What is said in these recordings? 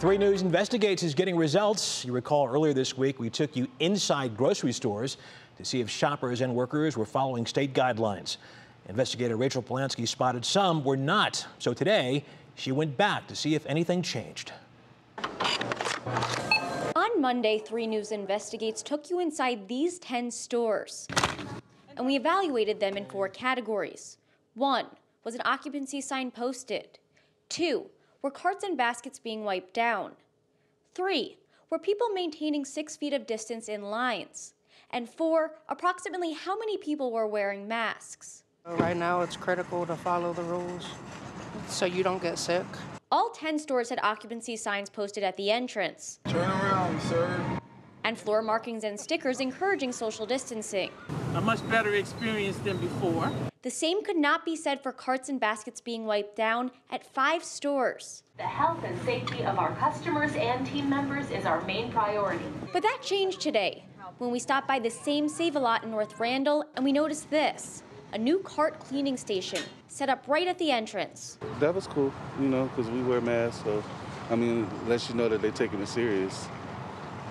3 News Investigates is getting results. You recall earlier this week we took you inside grocery stores to see if shoppers and workers were following state guidelines. Investigator Rachel Polansky spotted some were not. So today, she went back to see if anything changed. On Monday, 3 News Investigates took you inside these 10 stores. And we evaluated them in four categories. One, was an occupancy sign posted? Two, were carts and baskets being wiped down? Three, were people maintaining six feet of distance in lines? And four, approximately how many people were wearing masks? Right now, it's critical to follow the rules so you don't get sick. All 10 stores had occupancy signs posted at the entrance. Turn around, sir. And floor markings and stickers encouraging social distancing. A much better experience than before. The same could not be said for carts and baskets being wiped down at five stores. The health and safety of our customers and team members is our main priority. But that changed today when we stopped by the same Save a Lot in North Randall and we noticed this a new cart cleaning station set up right at the entrance. That was cool, you know, because we wear masks, so I mean, lets you know that they're taking it serious,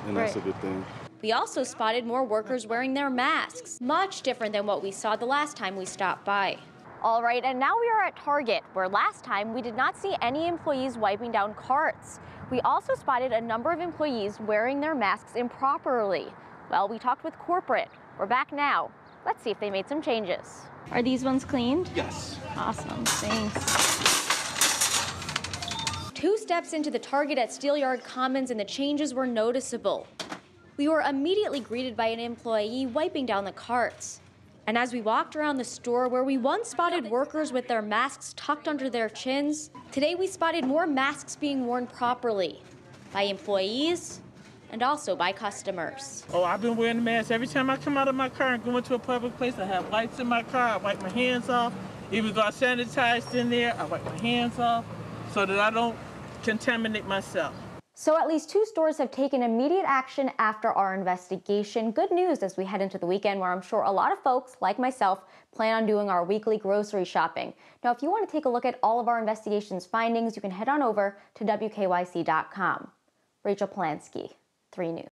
and that's a good thing. We also spotted more workers wearing their masks, much different than what we saw the last time we stopped by. All right, and now we are at Target, where last time we did not see any employees wiping down carts. We also spotted a number of employees wearing their masks improperly. Well, we talked with corporate. We're back now. Let's see if they made some changes. Are these ones cleaned? Yes. Awesome, thanks. Two steps into the Target at Steelyard Commons and the changes were noticeable. We were immediately greeted by an employee wiping down the carts. And as we walked around the store where we once spotted workers with their masks tucked under their chins, today we spotted more masks being worn properly by employees and also by customers. Oh, I've been wearing a mask every time I come out of my car and go into a public place. I have wipes in my car. I wipe my hands off. Even though I sanitized in there, I wipe my hands off so that I don't contaminate myself. So at least two stores have taken immediate action after our investigation. Good news as we head into the weekend where I'm sure a lot of folks, like myself, plan on doing our weekly grocery shopping. Now, if you want to take a look at all of our investigation's findings, you can head on over to WKYC.com. Rachel Polansky, 3 News.